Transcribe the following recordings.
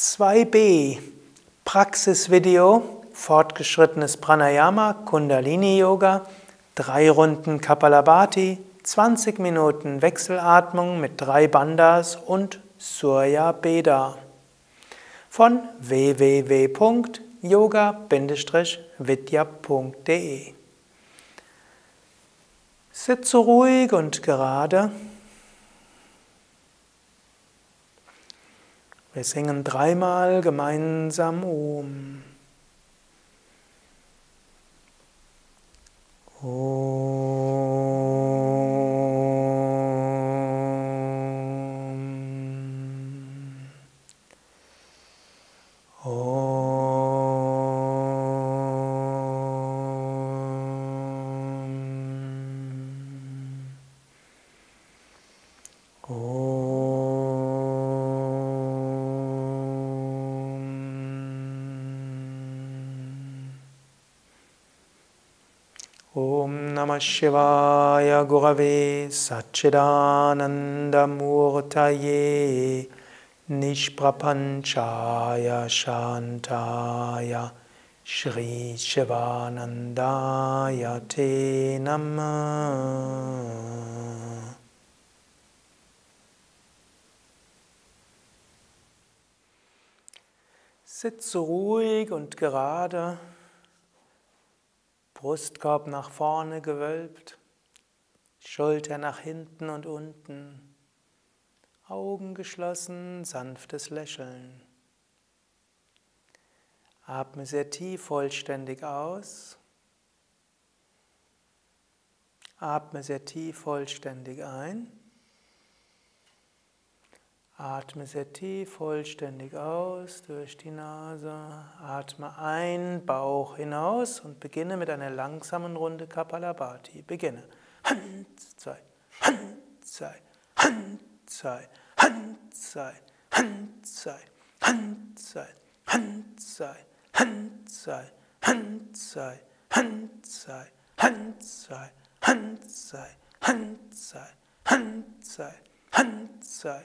2b Praxisvideo Fortgeschrittenes Pranayama Kundalini Yoga drei Runden Kapalabhati 20 Minuten Wechselatmung mit drei Bandas und Surya Beda von www.yoga-vidya.de Sitze ruhig und gerade. Wir singen dreimal gemeinsam um. ॐ नमः शिवाय गुरवे सच्चिदानन्दमूर्तये निष्प्रपञ्चाय शान्ताय श्रीशिवानन्दाय ते नमः Sitze ruhig und gerade Brustkorb nach vorne gewölbt, Schulter nach hinten und unten, Augen geschlossen, sanftes Lächeln. Atme sehr tief vollständig aus. Atme sehr tief vollständig ein. Atme sehr tief vollständig aus durch die Nase. Atme ein, Bauch hinaus und beginne mit einer langsamen Runde Kapalabhati. Beginne. Hand, zwei, Hand, zwei, Hand, zwei, Hand, zwei, Hand, zwei, Hand, zwei, Hand, zwei, Hand, zwei, Hand, zwei, Hand, zwei, Hand, zwei, Hand, zwei, Hand, zwei, Hand, zwei, Hand, zwei,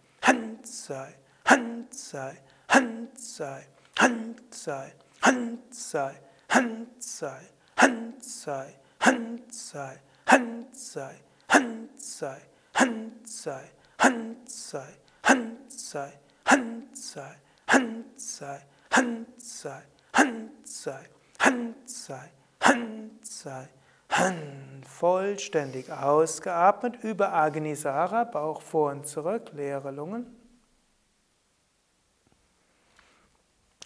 Hand sei, Hand sei, Hand sei, Hand sei, Hand sei, Hand sei, Hand sei, Hand sei, Hand sei, Hand Vollständig ausgeatmet, über Agnisara, Bauch vor und zurück, leere Lungen.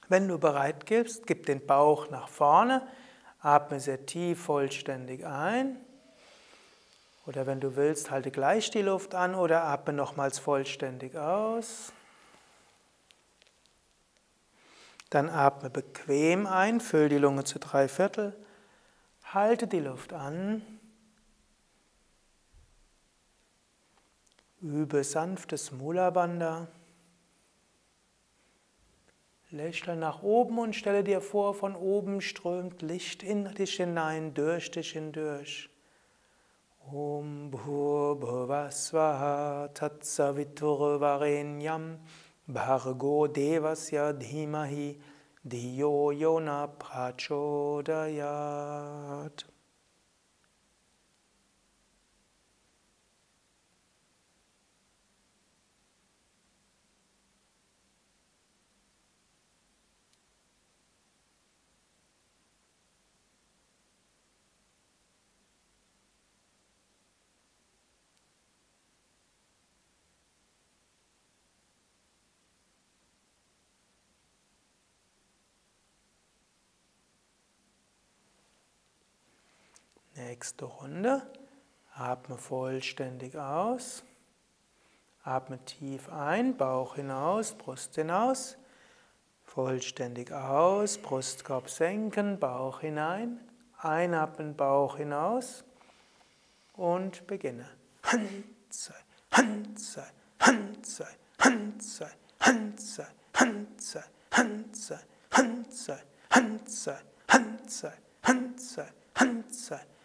Wenn du bereit gibst, gib den Bauch nach vorne, atme sehr tief vollständig ein. Oder wenn du willst, halte gleich die Luft an oder atme nochmals vollständig aus. Dann atme bequem ein, füll die Lunge zu drei Viertel. Halte die Luft an. Übe sanftes Mula Bandha. Lächle nach oben und stelle dir vor, von oben strömt Licht in dich hinein, durch dich hindurch. Om Bhuvasvaha Tatsavitur Varenyam Bhargo Devasya Dhimahi Diyo Yona Prachodayat. Nächste Runde. Atme vollständig aus. Atme tief ein, Bauch hinaus, Brust hinaus. Vollständig aus, Brustkorb senken, Bauch hinein, einatmen, Bauch hinaus und beginne.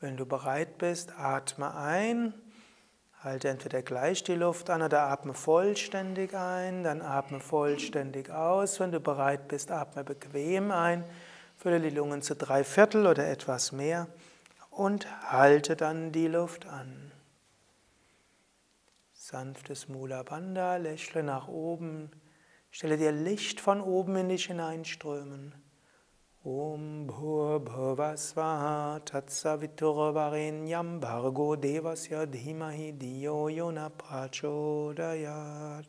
Wenn du bereit bist, atme ein. Halte entweder gleich die Luft an oder atme vollständig ein, dann atme vollständig aus. Wenn du bereit bist, atme bequem ein. Fülle die Lungen zu drei Viertel oder etwas mehr und halte dann die Luft an. Sanftes Mula Bandha, lächle nach oben. Stelle dir Licht von oben in dich hineinströmen. Om Bhur Bhuvasvaha Tatsaviturvarenyam Bhargo Devasya Dhimahi Diyo Yona Prachodayat.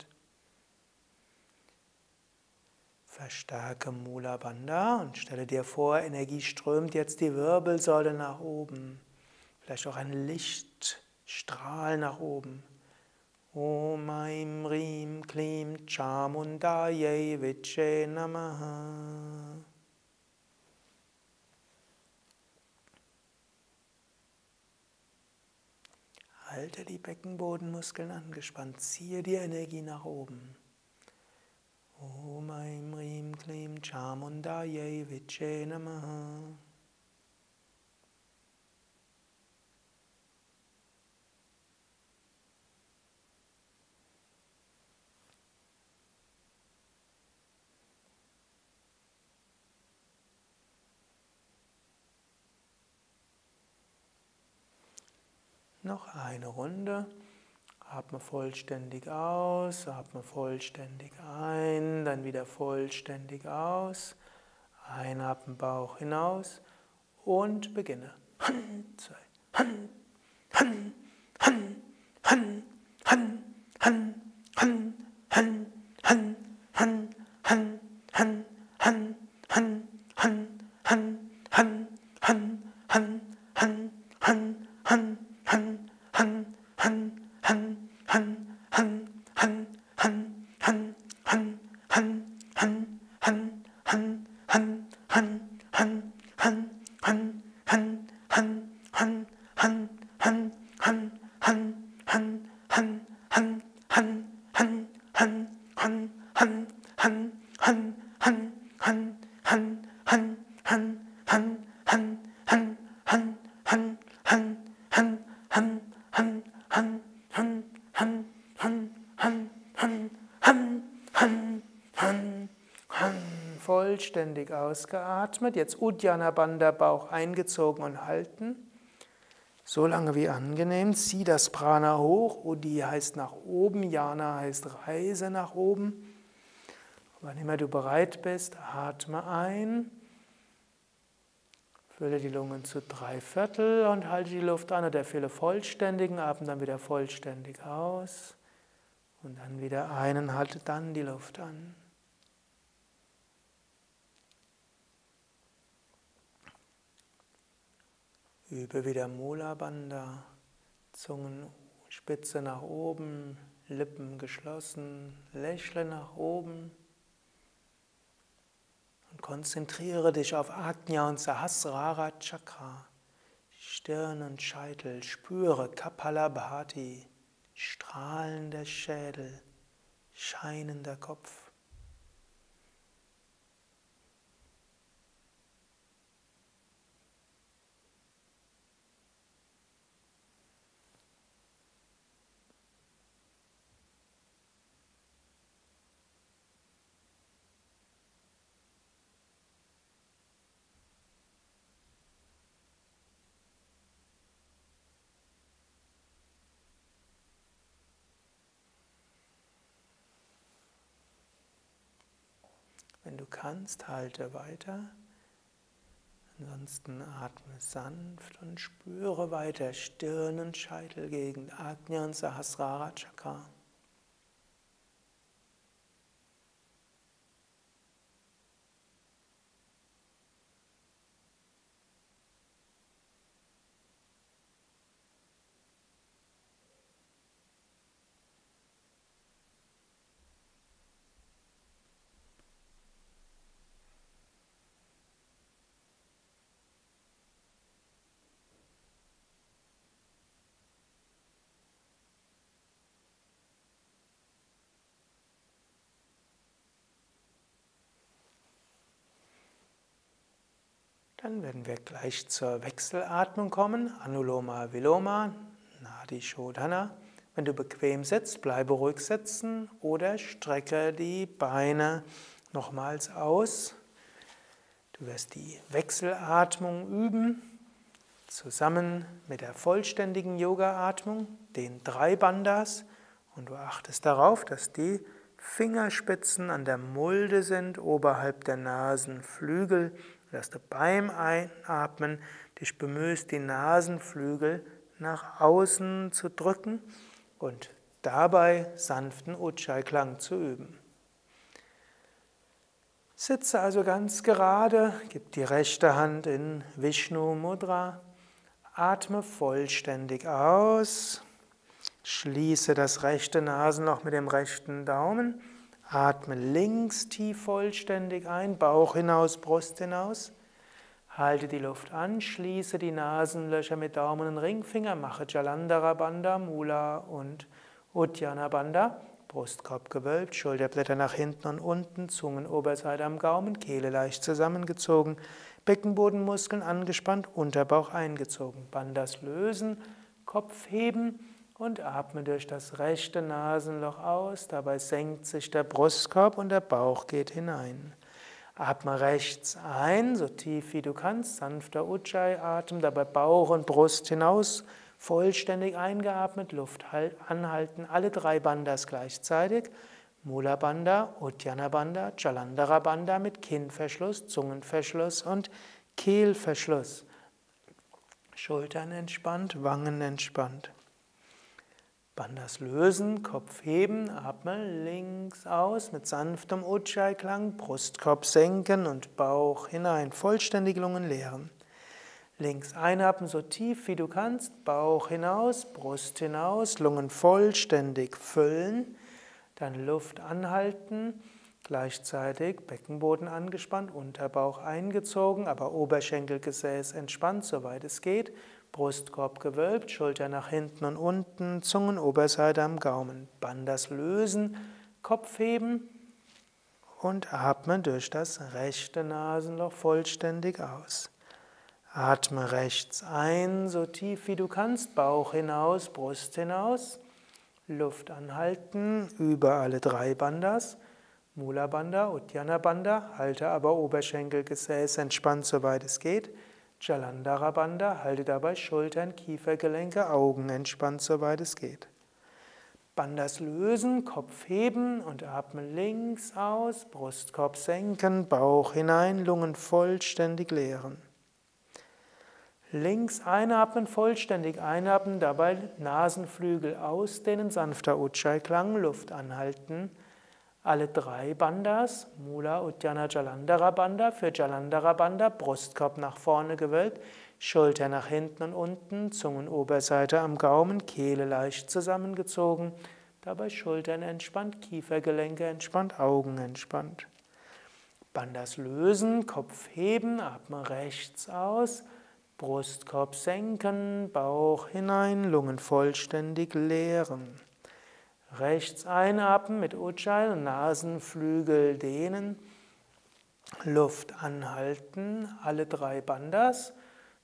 Verstärke Mula Bandha und stelle dir vor, Energie strömt jetzt die Wirbelsäule nach oben. Vielleicht auch ein Lichtstrahl nach oben. Om Aim Rim Klim Chamundaye Viche Namaha. Halte die Beckenbodenmuskeln angespannt, ziehe die Energie nach oben. Om Aim Rim Klim Chamundaye Namaha. Noch eine Runde. Atme vollständig aus, atme vollständig ein, dann wieder vollständig aus. Einatmen, Bauch hinaus und beginne. Han, zwei, han, han, han, han, han, han, han, han, han, ausgeatmet. Jetzt Uddiyana Bandha Bauch eingezogen und halten. So lange wie angenehm. Zieh das Prana hoch. Udi heißt nach oben, Jana heißt Reise nach oben. Wann immer du bereit bist, atme ein. Fülle die Lungen zu drei Viertel und halte die Luft an oder fülle vollständigen, atme dann wieder vollständig aus und dann wieder ein und halte dann die Luft an. Übe wieder Mula Bandha, Zungenspitze nach oben, Lippen geschlossen, lächle nach oben. Und konzentriere dich auf Ajna und Sahasrara Chakra, Stirn und Scheitel. Spüre Kapalabhati, strahlender Schädel, scheinender Kopf. Wenn du kannst, halte weiter. Ansonsten atme sanft und spüre weiter Stirn- und Scheitelgegend, Agnya und Sahasrara Chakra. Dann werden wir gleich zur Wechselatmung kommen. Anuloma Viloma, Nadi Shodhana. Wenn du bequem sitzt, bleibe ruhig sitzen oder strecke die Beine nochmals aus. Du wirst die Wechselatmung üben, zusammen mit der vollständigen Yoga-Atmung, den drei Bandhas. Und du achtest darauf, dass die Fingerspitzen an der Mulde sind, oberhalb der Nasenflügel dass du beim Einatmen dich bemühst, die Nasenflügel nach außen zu drücken und dabei sanften Ujjayi-Klang zu üben. Sitze also ganz gerade, gib die rechte Hand in Vishnu Mudra, atme vollständig aus, schließe das rechte Nasenloch mit dem rechten Daumen Atme links tief vollständig ein, Bauch hinaus, Brust hinaus. Halte die Luft an, schließe die Nasenlöcher mit Daumen und Ringfinger, mache Jalandhara Bandha, Mula und Uddiyana Bandha. Brustkorb gewölbt, Schulterblätter nach hinten und unten, Zungenoberseite am Gaumen, Kehle leicht zusammengezogen, Beckenbodenmuskeln angespannt, Unterbauch eingezogen. Bandhas lösen, Kopf heben und atme durch das rechte Nasenloch aus. Dabei senkt sich der Brustkorb und der Bauch geht hinein. Atme rechts ein, so tief wie du kannst, sanfter Ujjayi-Atem, dabei Bauch und Brust hinaus, vollständig eingeatmet, Luft anhalten, alle drei Bandas gleichzeitig. Mula Bandha, Uddiyana Bandha, Jalandhara Bandha mit Kinnverschluss, Zungenverschluss und Kehlverschluss. Schultern entspannt, Wangen entspannt. Bandhas lösen, Kopf heben, atme links aus mit sanftem Ujjayi-Klang, Brustkorb senken und Bauch hinein, vollständig Lungen leeren. Links einatmen so tief wie du kannst, Bauch hinaus, Brust hinaus, Lungen vollständig füllen, dann Luft anhalten, gleichzeitig Beckenboden angespannt, Unterbauch eingezogen, aber Oberschenkelgesäß entspannt, soweit es geht. Brustkorb gewölbt, Schulter nach hinten und unten, Zungenoberseite am Gaumen. Bandas lösen, Kopf heben und atme durch das rechte Nasenloch vollständig aus. Atme rechts ein, so tief wie du kannst, Bauch hinaus, Brust hinaus. Luft anhalten über alle drei Bandas. Mula Bandha, Uddiyana Bandha, halte aber Oberschenkelgesäß entspannt, soweit es geht. Jalandhara halte dabei Schultern, Kiefergelenke, Augen entspannt, soweit es geht. Bandhas lösen, Kopf heben und atme links aus, Brustkorb senken, Bauch hinein, Lungen vollständig leeren. Links einatmen, vollständig einatmen, dabei Nasenflügel ausdehnen, sanfter Ujjayi-Klang, Luft anhalten. Alle drei Bandas, Mula, Uddiyana, Jalandhara Bandha, für Jalandhara Bandha, Brustkorb nach vorne gewölbt, Schulter nach hinten und unten, Zungenoberseite am Gaumen, Kehle leicht zusammengezogen, dabei Schultern entspannt, Kiefergelenke entspannt, Augen entspannt. Bandas lösen, Kopf heben, atme rechts aus, Brustkorb senken, Bauch hinein, Lungen vollständig leeren. Rechts einatmen mit Ujjayi Nasenflügel dehnen. Luft anhalten, alle drei Bandas.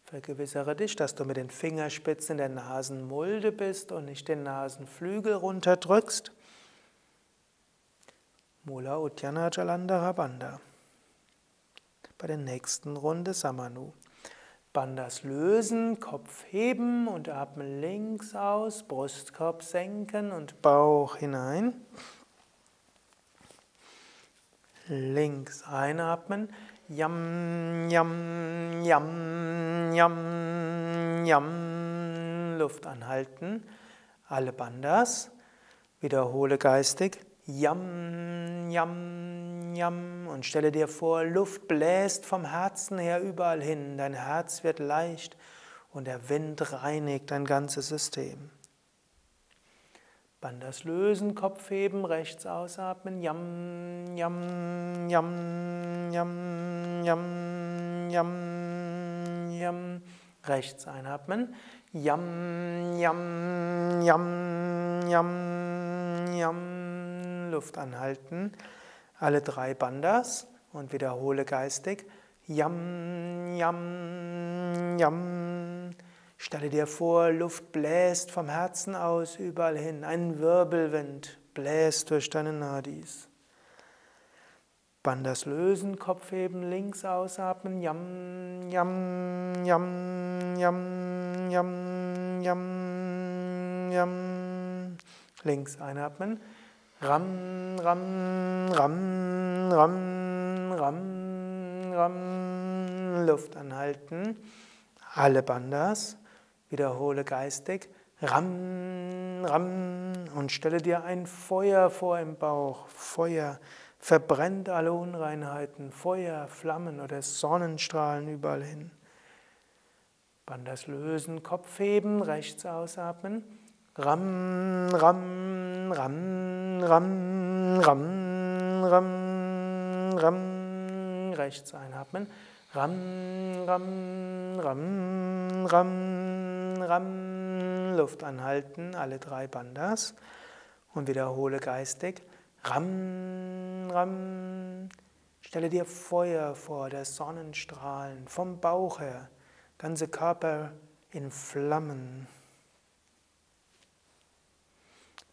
Vergewissere dich, dass du mit den Fingerspitzen in der Nasenmulde bist und nicht den Nasenflügel runterdrückst. Mula Uddiyana Jalandhara Bandha. Bei der nächsten Runde Samanu. Bandas lösen, Kopf heben und atmen links aus, Brustkorb senken und Bauch hinein. Links einatmen. Yam, yam, yam, yam, yam. Luft anhalten. Alle Bandas. Wiederhole geistig. Yam, yam, yam. Und stelle dir vor, Luft bläst vom Herzen her überall hin. Dein Herz wird leicht und der Wind reinigt dein ganzes System. Bandas lösen, Kopf heben, rechts ausatmen. Yam, yam, yam, yam, yam, yam, yam. Rechts einatmen. Yam, yam, yam, yam, yam. Luft anhalten. Alle drei Bandas und wiederhole geistig. Yam, yam, yam. Stelle dir vor, Luft bläst vom Herzen aus überall hin. Ein Wirbelwind bläst durch deine Nadis. Bandas lösen, Kopf heben, links ausatmen. Yam, yam, yam, yam, yam, yam, yam. Links einatmen. Ram, ram, ram, ram, ram, ram. Luft anhalten. Alle Bandas. Wiederhole geistig. Ram, ram. Und stelle dir ein Feuer vor im Bauch. Feuer verbrennt alle Unreinheiten. Feuer, Flammen oder Sonnenstrahlen überall hin. Bandas lösen, Kopf heben, rechts ausatmen. Ram, ram, ram, ram, ram, ram, ram. Rechts einatmen. Ram, ram, ram, ram, ram. Luft anhalten, alle drei Bandas. Und wiederhole geistig. Ram, ram. Stelle dir Feuer vor, der Sonnenstrahlen vom Bauch her, ganze Körper in Flammen.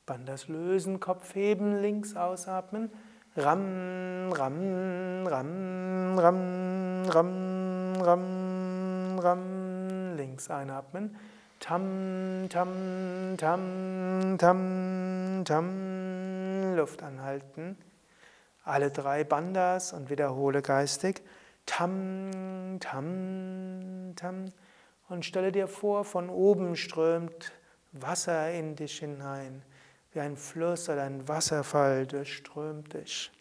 Bandas lösen, Kopf heben, links ausatmen. Ram, ram, ram, ram, ram, ram, ram. Links einatmen. Tam, tam, tam, tam, tam. Luft anhalten. Alle drei Bandas und wiederhole geistig. Tam, tam, tam. Und stelle dir vor, von oben strömt Wasser in dich hinein wie ein Fluss oder ein Wasserfall durchströmt dich.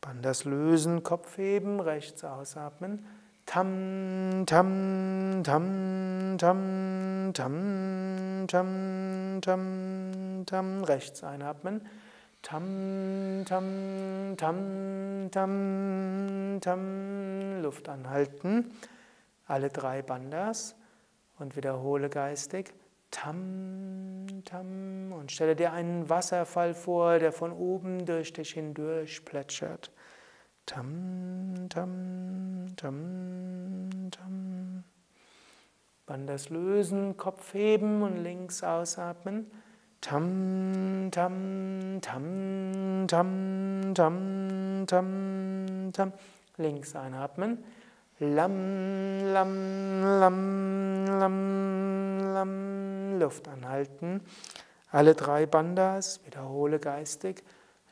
Bandas lösen, Kopf heben, rechts ausatmen. Tam, tam, tam, tam, tam, tam, tam, tam, rechts einatmen. Tam, tam, tam, tam, tam, Luft anhalten. Alle drei Bandas und wiederhole geistig. Tam, tam. Und stelle dir einen Wasserfall vor, der von oben durch dich hindurch plätschert. Tam, tam, tam, tam. Bandas lösen, Kopf heben und links ausatmen. Tam, tam, tam, tam, tam, tam, tam. Links einatmen. Lam, lam, lam, lam, lam. Luft anhalten. Alle drei Bandas, wiederhole geistig.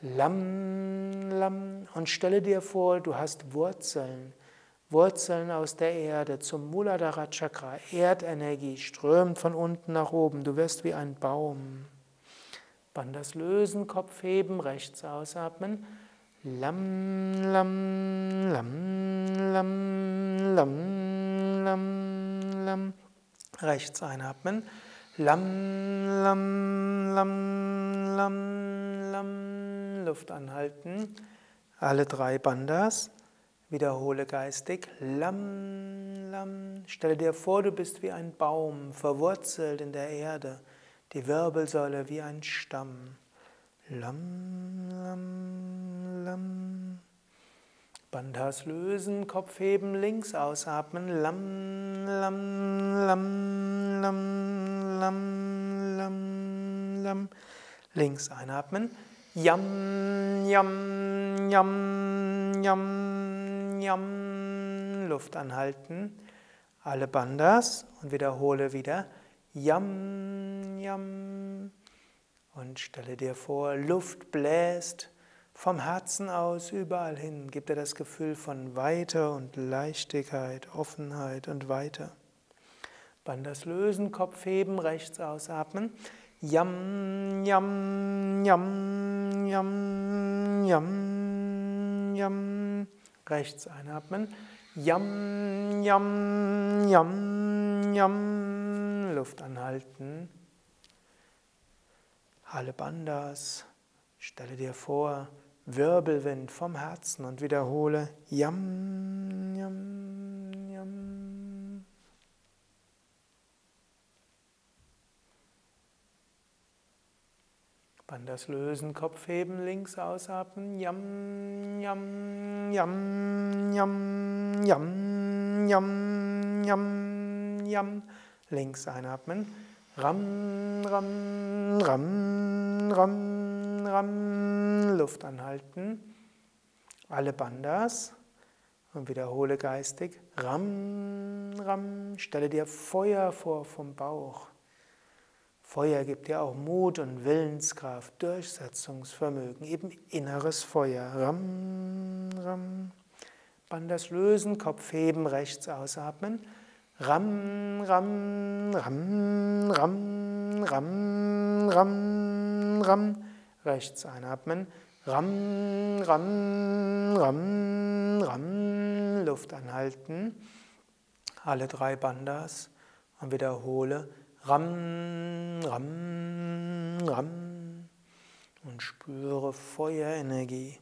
Lam, lam. Und stelle dir vor, du hast Wurzeln. Wurzeln aus der Erde zum Muladhara Chakra. Erdenergie strömt von unten nach oben. Du wirst wie ein Baum. Bandas lösen, Kopf heben, rechts ausatmen. Lam, lam, lam, lam, lam, lam, lam. Rechts einatmen. Lam, lam, lam, lam, lam. Luft anhalten. Alle drei Bandas. Wiederhole geistig. Lam, lam. Stelle dir vor, du bist wie ein Baum, verwurzelt in der Erde. Die Wirbelsäule wie ein Stamm. Lam, lam, lam. Bandhas lösen, Kopf heben, links ausatmen. Lam, lam, lam, lam, lam, lam, lam. Links einatmen. Yam, yam, yam, yam, yam. Luft anhalten. Alle Bandas und wiederhole wieder. Yam, yam. Und stelle dir vor, Luft bläst vom Herzen aus überall hin. Gib dir das Gefühl von Weite und Leichtigkeit, Offenheit und Weite. Bandas lösen, Kopf heben, rechts ausatmen. Yam, yam, yam, yam, yam, yam. Rechts einatmen. Yam, yam, yam, yam. Luft anhalten. Alle Bandas. Stelle dir vor, Wirbelwind vom Herzen und wiederhole Yam, Yam, Yam. Bandas lösen, Kopf heben, links ausatmen. Yam, Yam, Yam, Yam, Yam, Yam, Yam, Yam. Links einatmen. Ram, Ram, Ram, Ram, Ram. Luft anhalten. Alle Bandas. Und wiederhole geistig. Ram, Ram. Stelle dir Feuer vor vom Bauch. Feuer gibt dir auch Mut und Willenskraft, Durchsetzungsvermögen, eben inneres Feuer. Ram, Ram. Bandas lösen, Kopf heben, rechts ausatmen. Ram, Ram, Ram, Ram, Ram, Ram, Ram. Rechts einatmen. Ram, Ram, Ram, Ram. Luft anhalten. Alle drei Bandas. Und wiederhole. Ram, Ram, Ram. Und spüre Feuerenergie.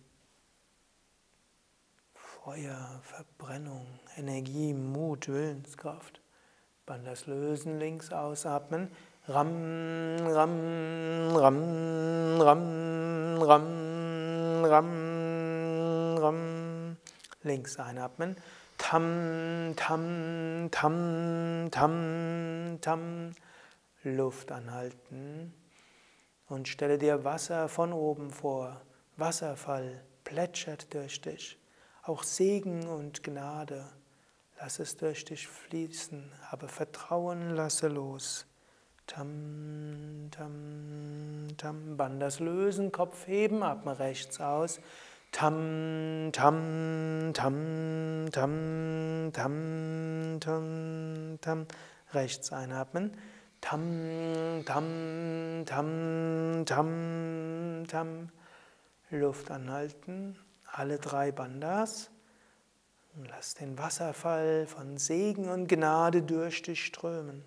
Feuer, Verbrennung, Energie, Mut, Willenskraft. Bandas lösen, links ausatmen. Ram, ram, ram, ram, ram, ram, ram. Links einatmen. Tam, tam, tam, tam, tam. Luft anhalten. Und stelle dir Wasser von oben vor. Wasserfall plätschert durch dich auch Segen und Gnade. Lass es durch dich fließen, aber Vertrauen lasse los. Tam, tam, tam, Bandas lösen, Kopf heben, atme rechts aus. Tam, tam, tam, tam, tam, tam, tam, rechts einatmen. Tam, tam, tam, tam, tam, Luft anhalten alle drei Bandas und lass den Wasserfall von Segen und Gnade durch dich strömen.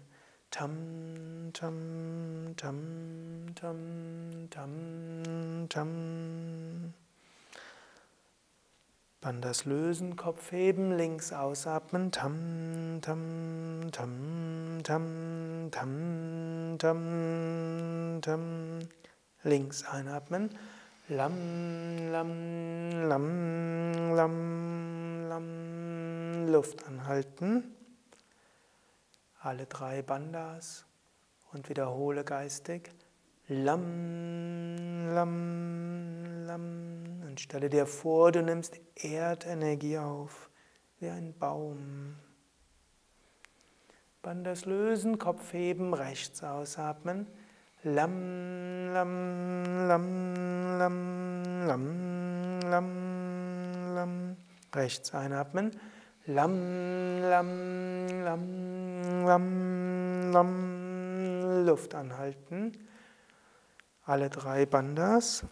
Tam, tam, tam, tam, tam, tam. Bandas lösen, Kopf heben, links ausatmen. Tam, tam, tam, tam, tam, tam, tam. Links einatmen. Lam, lam, lam, lam, lam. Luft anhalten. Alle drei Bandas und wiederhole geistig. Lam, lam, lam. Und stelle dir vor, du nimmst Erdenergie auf, wie ein Baum. Bandas lösen, Kopf heben, rechts ausatmen. Lam, lam, lam, lam, lam, lam, lam. Rechts einatmen. Lam, lam, lam, lam, lam. Luft anhalten. Alle drei Bandas.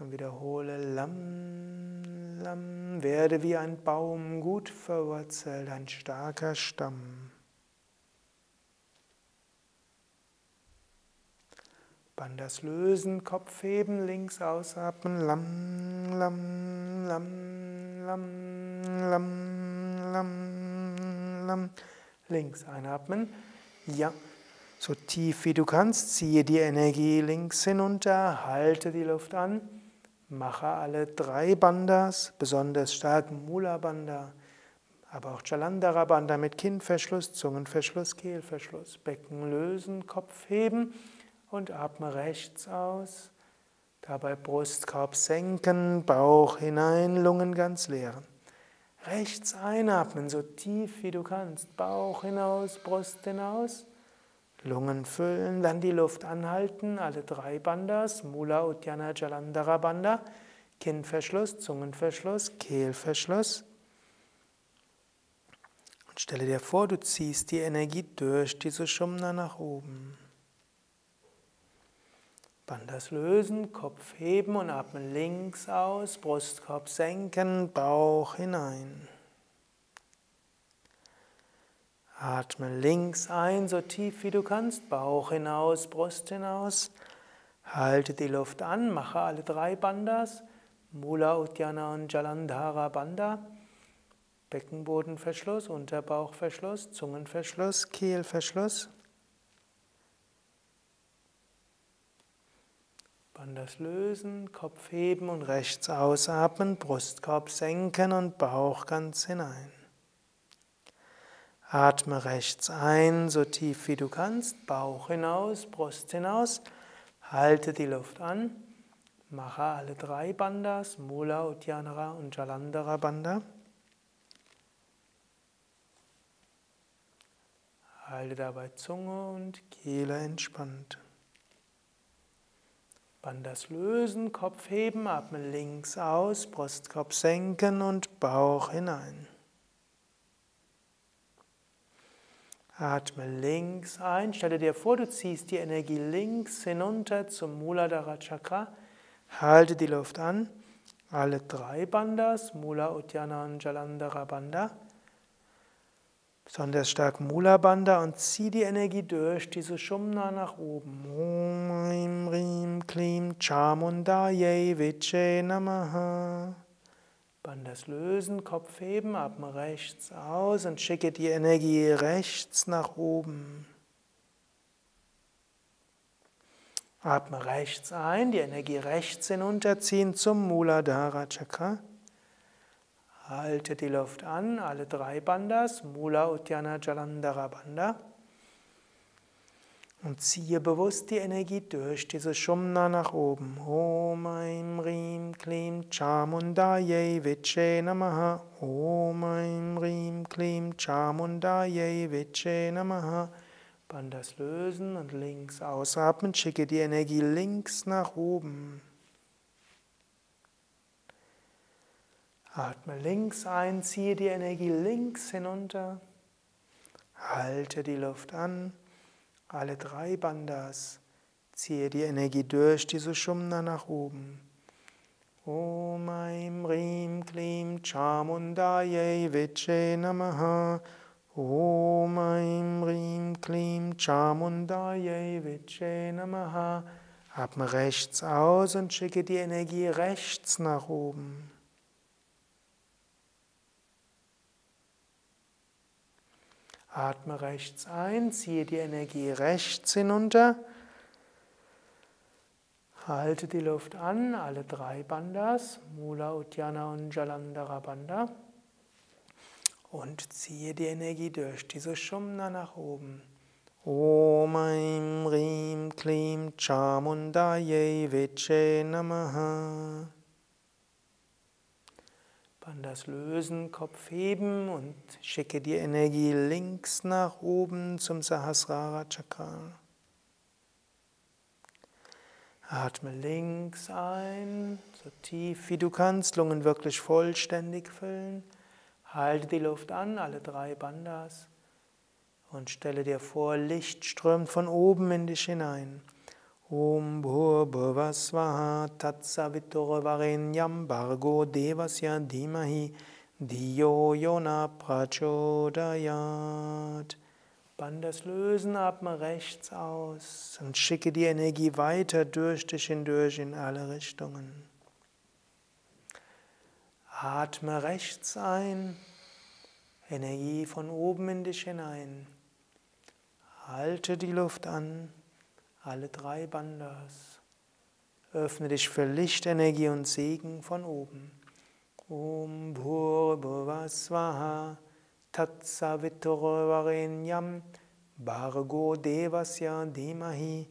Und wiederhole Lam, Lam. Werde wie ein Baum gut verwurzelt, ein starker Stamm. Bandas lösen, Kopf heben, links ausatmen, lam, lam, lam, lam, lam, lam, lam. Links einatmen, ja, so tief wie du kannst, ziehe die Energie links hinunter, halte die Luft an, mache alle drei Bandas, besonders stark Mula Banda, aber auch Jalandhara Banda mit Kinnverschluss, Zungenverschluss, Kehlverschluss, Becken lösen, Kopf heben, und atme rechts aus. Dabei Brustkorb senken, Bauch hinein, Lungen ganz leeren. Rechts einatmen, so tief wie du kannst. Bauch hinaus, Brust hinaus. Lungen füllen, dann die Luft anhalten, alle drei Bandas, Mula, Uddiyana, Jalandhara Banda, Kinnverschluss, Zungenverschluss, Kehlverschluss. Und stelle dir vor, du ziehst die Energie durch diese Shumna nach oben. Bandas lösen, Kopf heben und atmen links aus, Brustkorb senken, Bauch hinein. Atme links ein, so tief wie du kannst, Bauch hinaus, Brust hinaus. Halte die Luft an, mache alle drei Bandas, Mula, Uddiyana und Jalandhara Banda. Beckenbodenverschluss, Unterbauchverschluss, Zungenverschluss, Kehlverschluss. Bandas lösen, Kopf heben und rechts ausatmen, Brustkorb senken und Bauch ganz hinein. Atme rechts ein, so tief wie du kannst, Bauch hinaus, Brust hinaus. Halte die Luft an. Mache alle drei Bandas, Mula, Uddiyana und Jalandhara Banda. Halte dabei Zunge und Kehle entspannt. Bandas lösen, Kopf heben, atme links aus, Brustkorb senken und Bauch hinein. Atme links ein, stelle dir vor, du ziehst die Energie links hinunter zum Muladhara Chakra. Halte die Luft an, alle drei Bandas, Mula, Uddiyana und Jalandhara Banda besonders stark Mula Bandha und zieh die Energie durch diese Shumna nach oben. Om Rim Rim Klim Chamundaye Viche Namaha. Bandas lösen, Kopf heben, atme rechts aus und schicke die Energie rechts nach oben. Atme rechts ein, die Energie rechts hinunterziehen zum Muladhara Chakra. Halte die Luft an, alle drei Bandas, Mula, Uddiyana, Jalandhara Banda. Und ziehe bewusst die Energie durch diese Shumna nach oben. Om Aim Rim Klim Chamundaye Viche Namaha. Om Aim Rim Klim Chamundaye Viche Namaha. Bandas lösen und links ausatmen. Schicke die Energie links nach oben. Atme links ein, ziehe die Energie links hinunter. Halte die Luft an. Alle drei Bandas. Ziehe die Energie durch diese Shumna nach oben. Om Aim Rim Klim Chamundaye Viche Namaha. Om Aim Rim Klim Chamundaye Viche Namaha. Atme rechts aus und schicke die Energie rechts nach oben. Atme rechts ein, ziehe die Energie rechts hinunter. Halte die Luft an, alle drei Bandas, Mula, Uddiyana und Jalandhara Banda. Und ziehe die Energie durch diese Shumna nach oben. Om Aim Rim Klim Chamundaye Viche Namaha. Bandas lösen, Kopf heben und schicke die Energie links nach oben zum Sahasrara Chakra. Atme links ein, so tief wie du kannst, Lungen wirklich vollständig füllen. Halte die Luft an, alle drei Bandas. Und stelle dir vor, Licht strömt von oben in dich hinein. Om Bhurбhuvasvaha Tatsaviturvarenyam Bargo Devasya Dhimahi Diyo Yona Prachodayat. Bandas lösen, atme rechts aus und schicke die Energie weiter durch dich hindurch in alle Richtungen. Atme rechts ein, Energie von oben in dich hinein. Halte die Luft an alle drei Bandas. Öffne dich für Lichtenergie und Segen von oben. Om Bhur Swaha Tatsaviturvarenyam Bargo Devasya Dimahi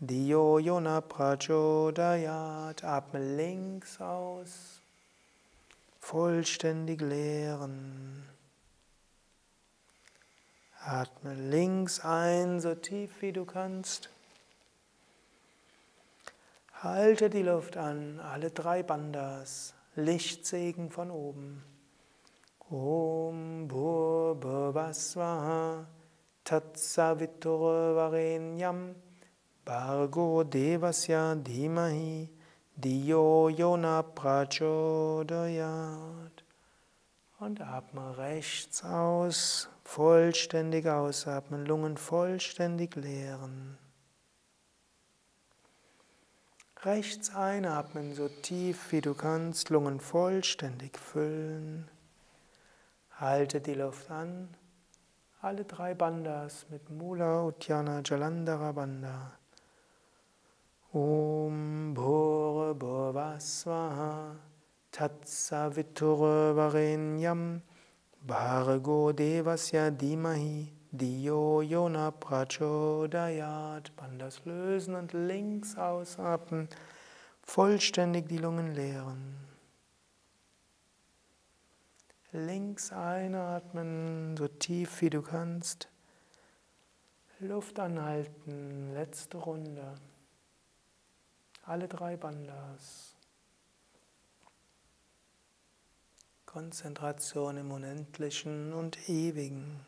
Diyo Yona Prachodayat. Atme links aus. Vollständig leeren. Atme links ein, so tief wie du kannst. Halte die Luft an, alle drei Bandas, Lichtsegen von oben. Om Bhurbhuvasvaha Tatsavitur Varenyam Bargo Devasya Dhimahi Diyo Yona Prachodayat. Und atme rechts aus, vollständig ausatmen, Lungen vollständig leeren. Rechts einatmen, so tief wie du kannst, Lungen vollständig füllen. Halte die Luft an. Alle drei Bandas mit Mula, Uddiyana, Jalandhara Banda. Om Bhore Bhuvasvaha Tatsavitur Varenyam Bhargo Devasya Dimahi Diyo Yona Prachodayat. Bandas lösen und links ausatmen. Vollständig die Lungen leeren. Links einatmen, so tief wie du kannst. Luft anhalten, letzte Runde. Alle drei Bandas. Konzentration im Unendlichen und Ewigen.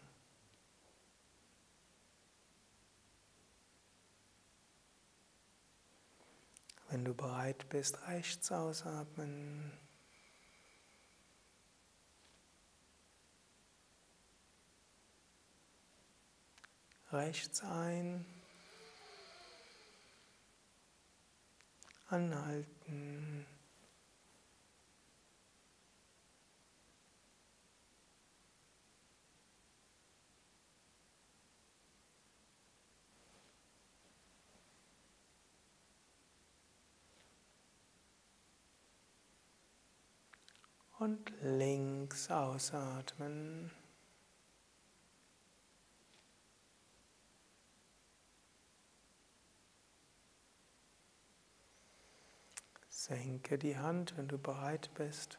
Wenn du bereit bist, rechts ausatmen. rechts ein, anhalten. Und links ausatmen. Senke die Hand, wenn du bereit bist.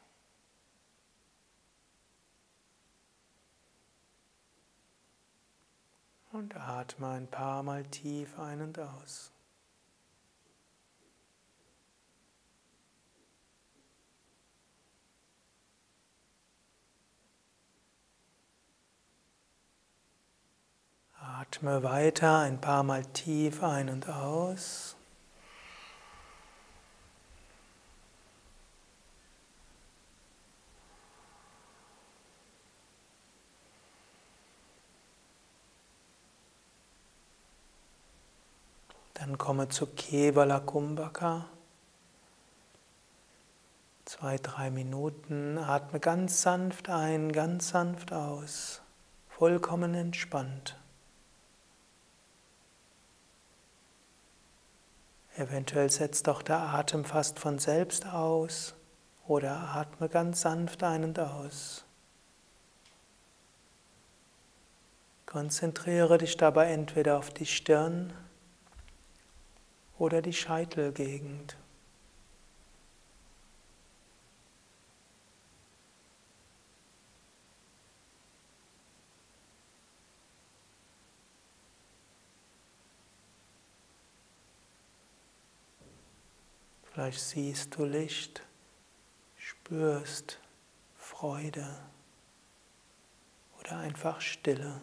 Und atme ein paar Mal tief ein und aus. Atme weiter ein paar Mal tief ein und aus. Dann komme zu Kevala Kumbhaka. Zwei, drei Minuten. Atme ganz sanft ein, ganz sanft aus. Vollkommen entspannt. Eventuell setzt auch der Atem fast von selbst aus oder atme ganz sanft ein und aus. Konzentriere dich dabei entweder auf die Stirn oder die Scheitelgegend. Vielleicht siehst du Licht, spürst Freude oder einfach Stille.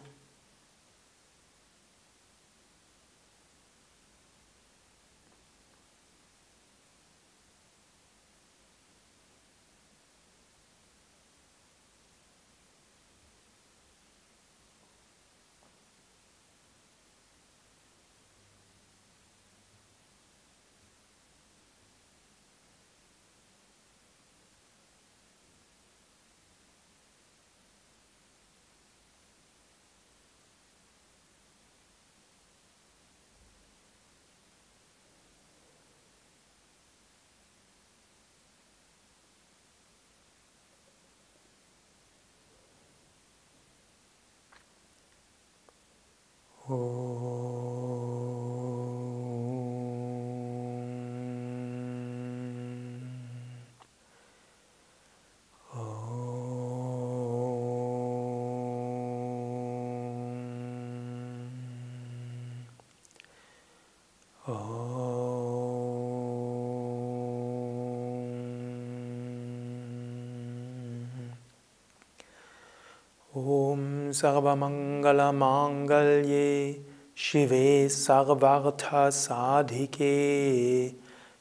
Sarvamangalamangale Shive Sarvartha Sadhike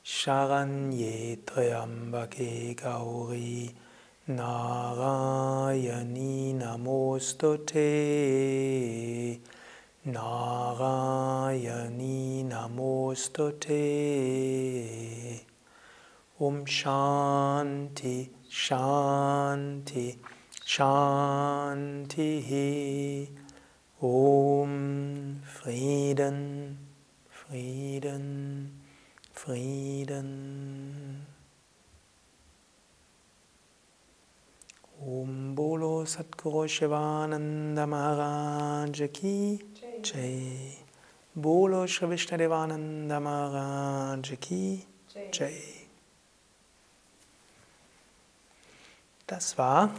Sharanye Triambake Gauri Narayani Namostute Narayani Namostute Om Shanti Shanti Shanti Om Frieden Frieden Frieden Om Bolo Satguru Shivananda Maharaj Ki Jai. Bolo Shri Vishnadevananda Maharaj Ki Jai. Das war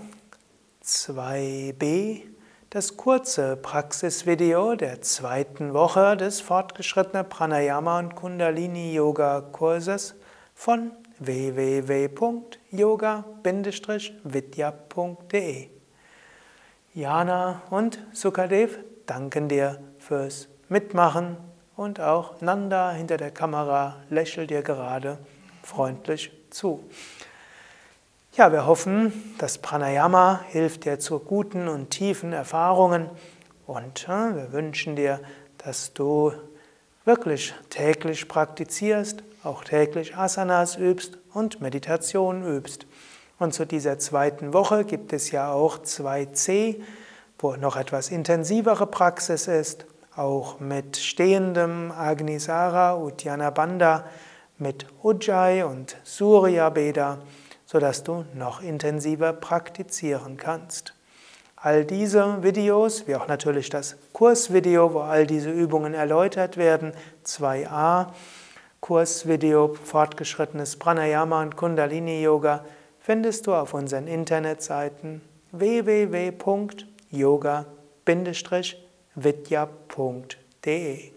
2b, das kurze Praxisvideo der zweiten Woche des fortgeschrittenen Pranayama und Kundalini Yoga Kurses von www.yoga-vidya.de. Jana und Sukadev danken dir fürs Mitmachen und auch Nanda hinter der Kamera lächelt dir gerade freundlich zu. Ja, wir hoffen, das Pranayama hilft dir zu guten und tiefen Erfahrungen und äh, wir wünschen dir, dass du wirklich täglich praktizierst, auch täglich Asanas übst und Meditation übst. Und zu dieser zweiten Woche gibt es ja auch 2c, wo noch etwas intensivere Praxis ist, auch mit stehendem Agnisara, Uddiyana Bandha, mit Ujjayi und Surya Beda, sodass du noch intensiver praktizieren kannst. All diese Videos, wie auch natürlich das Kursvideo, wo all diese Übungen erläutert werden, 2a, Kursvideo Fortgeschrittenes Pranayama und Kundalini Yoga, findest du auf unseren Internetseiten www.yoga-vidya.de.